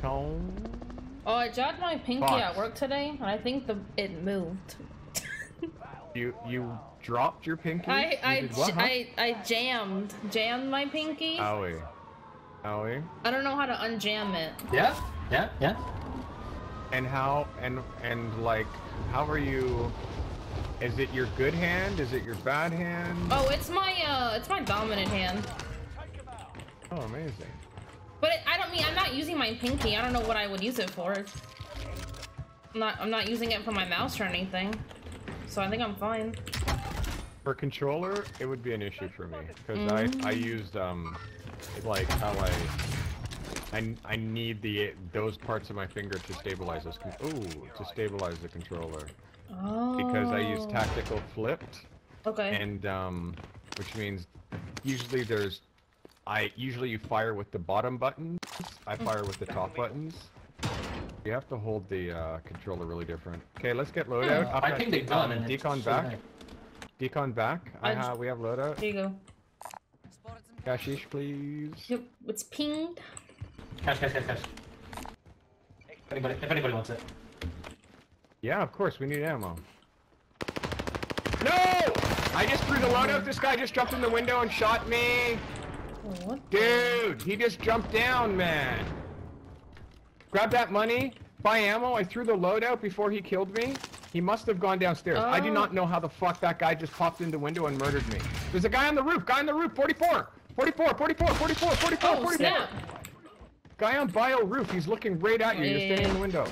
Tone. Oh, I jogged my pinky Fox. at work today, and I think the it moved. You you dropped your pinky? I You I, did what, huh? I I jammed jammed my pinky. Owie. Owie. I don't know how to unjam it. Yeah, yeah, yeah. And how and and like how are you? Is it your good hand? Is it your bad hand? Oh, it's my uh, it's my dominant hand. Oh, amazing. But it, I don't mean I'm not using my pinky. I don't know what I would use it for. I'm not I'm not using it for my mouse or anything. So I think I'm fine. For controller, it would be an issue for me because Mm. I I used um like how I. I, I need the those parts of my finger to stabilize this. Ooh, to stabilize the controller Oh. because I use tactical flipped, Okay. and um, which means usually there's I usually you fire with the bottom buttons. I fire with the top buttons. You have to hold the uh, controller really different. Okay, let's get loadout. Hmm. I've I got think they de- done and decon back. Decon back. I I j- have. We have loadout. There you go. Kashish, please. Yep, it's pinged. Cash, cash, cash, cash. Anybody, if anybody wants it. Yeah, of course. We need ammo. No! I just threw the loadout. This guy just jumped in the window and shot me. What? Dude, he just jumped down, man. Grab that money. Buy ammo. I threw the loadout before he killed me. He must have gone downstairs. I do Oh. not know how the fuck that guy just popped in the window and murdered me. There's a guy on the roof. Guy on the roof. 44. 44. 44. 44. 44. Oh 44. snap! Guy on bio roof. He's looking right at you. You're Yeah, standing in the window.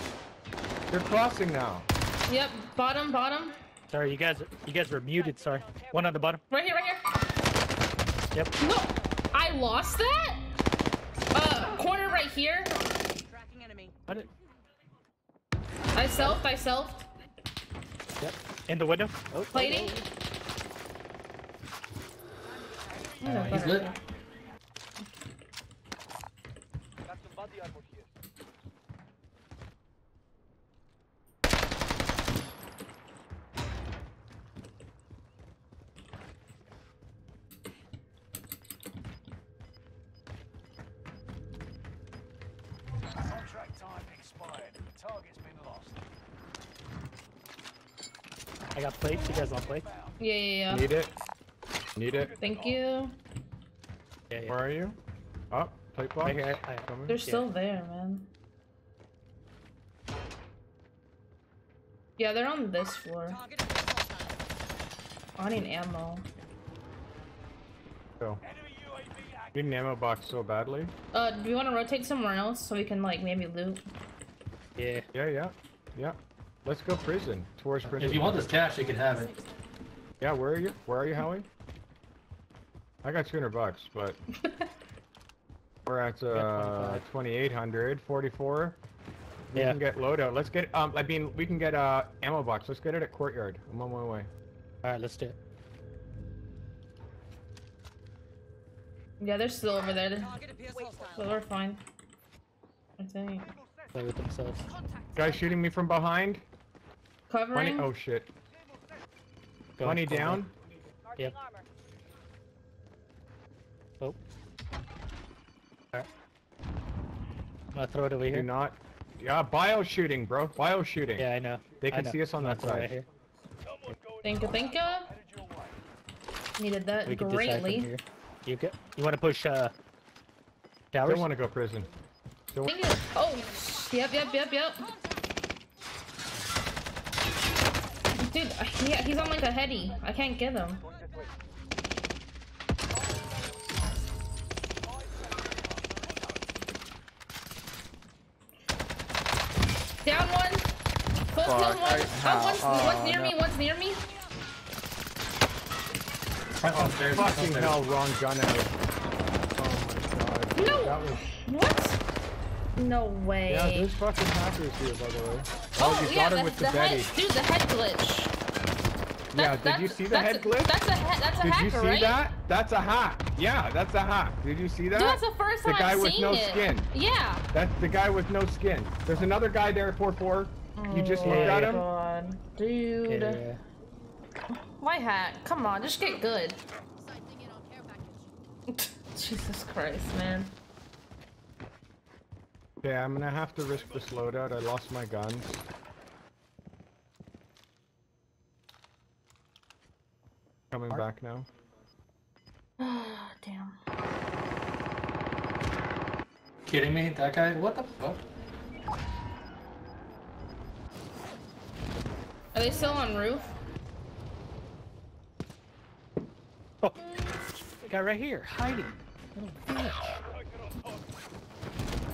They're crossing now. Yep, bottom, bottom. Sorry, you guys, you guys were muted. Sorry, one on the bottom. Right here, right here. Yep. No, I lost that. Uh, corner right here. Tracking enemy. I did, I selfed, I selfed. yep. In the window. Oh, Plating. Uh, he's lit. Contract I got plates. You guys want plates? Yeah, yeah, yeah. Need it. Need it. Thank you. Yeah, yeah. Where are you? Up. Plate box. Right here. I, I, Coming. They're Yeah. still there, man. Yeah, they're on this floor. Target. I need ammo. Go. Enemy Need an ammo box so badly. Uh, do we want to rotate somewhere else so we can like maybe loot? yeah. Yeah, yeah, yeah. Let's go prison. Towards prison. If you want this cash, you can have it. Yeah, where are you? Where are you, Howie? I got 200 bucks, but we're at uh 25. 2800, 44. We Yeah. can get loadout. Let's get um I mean we can get uh ammo box. Let's get it at courtyard. I'm on my way. All right, let's do it. Yeah, they're still over there, Target appears so hostile. we're fine. I think. Play with themselves. Guy shooting me from behind. Money Covering. oh shit. Go, Money go, go. down. Yep. Oh. Alright. I'm gonna throw it over Do here. not Yeah, bio shooting, bro. Bio shooting. Yeah, I know. They can know. see us on I'm that gonna throw it side. Right here. Thank you, thank you. Headed your way. Needed that We can greatly. You get. You want to push uh towers? Don't want to go prison. Don't Thank you. Oh, yep, yep, yep, yep. Dude, yeah, he's on like a heady. I can't get him. Down one. Full kill Fuck, one. I- Oh, how? one's, Oh, uh, one's near no. me. One's near me. Front downstairs, fucking downstairs. hell, wrong gun out. Oh my god. No. That was What? No way. Yeah, there's fucking hackers here, by the way. oh, oh you yeah, got her the, with the, the Betty. head, dude, the head glitch. Yeah, did you see the that's head a- glitch? That's a he- that's a Did hacker, you see right? that? That's a hack. Yeah, that's a hack. Did you see that? Dude, that's the first the time guy I've with seen no it. skin. Yeah. That's the guy with no skin. There's another guy there at 4-4. You just Oh looked my at him? God, dude. Yeah. Why hack? Come on, just get good. Jesus Christ, man. Yeah, I'm gonna have to risk this loadout. I lost my guns. Coming back now. Damn. Kidding me? That guy? What the fuck? Are they still on roof? Oh, the guy right here, hiding.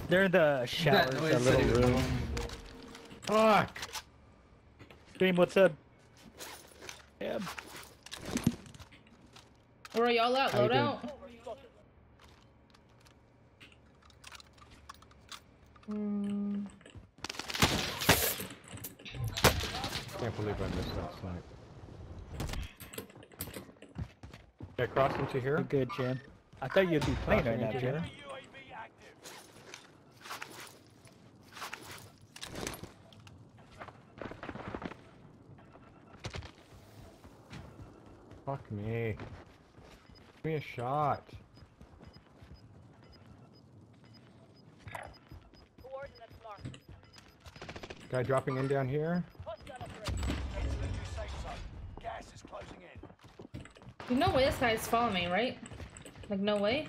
They're in the shower, That the little he room. alone. Fuck! Dream, what's up? Yeah. Where are y'all at? How you doing? Loadout? Hmm. Can't believe I missed that snipe. Okay, cross into here. You're good, Jim. I thought you'd be playing right now, Jim. here. UAV active. Fuck me. Give me a shot. Guy dropping in down here. Hostile operator. Get to the new safe zone. Gas is. There's no way this guy's following me, right? Like, no way?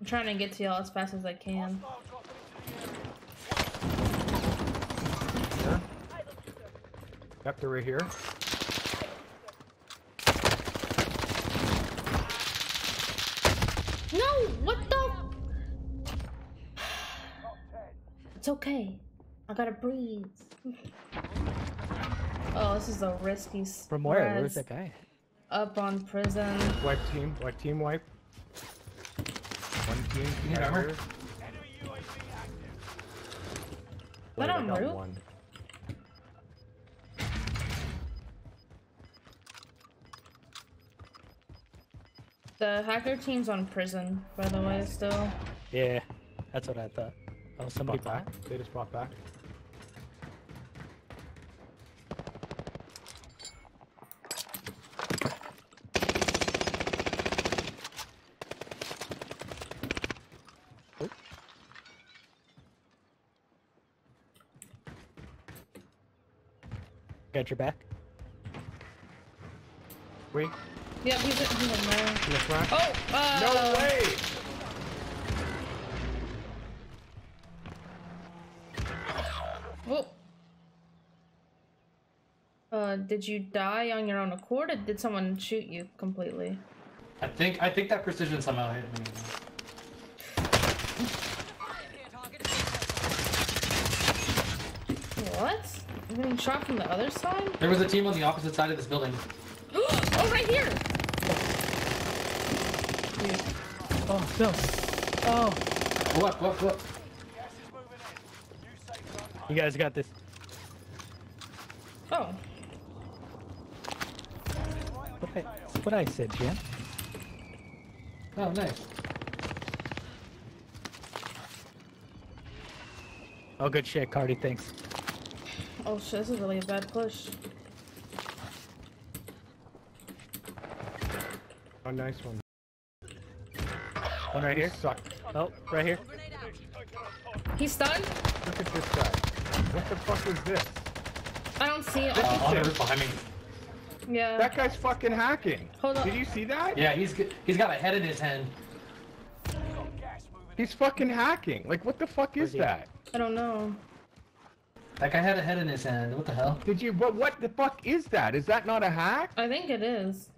I'm trying to get to y'all as fast as I can. Hostile dropping into the area. Here. Yep, they're right here. No! What the? It's okay. I gotta breathe. oh, this is a risky From where? Where's that guy? Up on prison. Wipe team. Wipe team wipe. One team. need right armor? here. Enemy UAV active. Wait, I got one. The hacker team's on prison, by the way, still. Yeah, that's what I thought. Oh, somebody back. back. They just brought back. Got your back. Wait. Yep, he's, he's in there. In the front. Oh, uh. No way! Whoa. Uh, did you die on your own accord, or did someone shoot you completely? I think I think that precision somehow hit me. What? I'm getting shot from the other side? There was a team on the opposite side of this building. oh, right here! Oh no. Oh, What? What? What? Gas is moving in. New safe zone. you guys got this. Oh. What I, what I said, Jim. Oh, nice. Oh, good shit, Cardi. Thanks. Oh shit, this is really a bad push. Oh, nice one. One right here. Suck. Oh, right here. He's stunned? Look at this guy. What the fuck is this? I don't see it. Uh, on the roof behind me. yeah. That guy's fucking hacking. Hold on. Did you see that? Yeah, he's he's got a head in his hand. Got gas moving in. He's fucking hacking. Like, what the fuck Where's is he? that? I don't know. That guy had a head in his hand. What the hell? Did you? What? What the fuck is that? Is that not a hack? I think it is.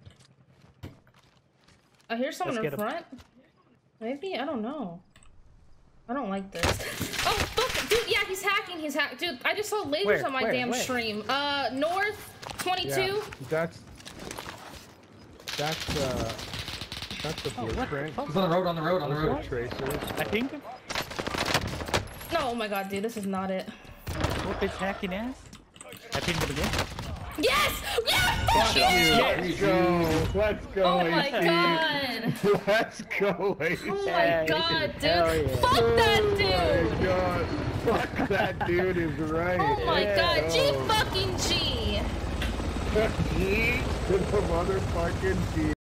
I hear someone Let's in get him. Front. Maybe? I don't know. I don't like this. Oh, fuck! Dude, yeah, he's hacking. He's hack. Dude, I just saw lasers Where? on my Where? damn Where? stream. Uh, north 22. Yeah, that's that's uh that's the Oh, what the blueprint. fuck? He's on the road. On the road. On the road. tracers. I pinged him. No, oh my god, dude, this is not it. Whoop his hacking ass. I pinged him again. Yes! Yeah! Fuck you! Let's go. Let's go. Oh my AC. god! Let's go, AC. Oh my god, dude! Yeah. Fuck that dude! Oh my god. Fuck that dude is right. Oh my Yeah. god, G Oh. fucking G! Eat to the motherfucking G.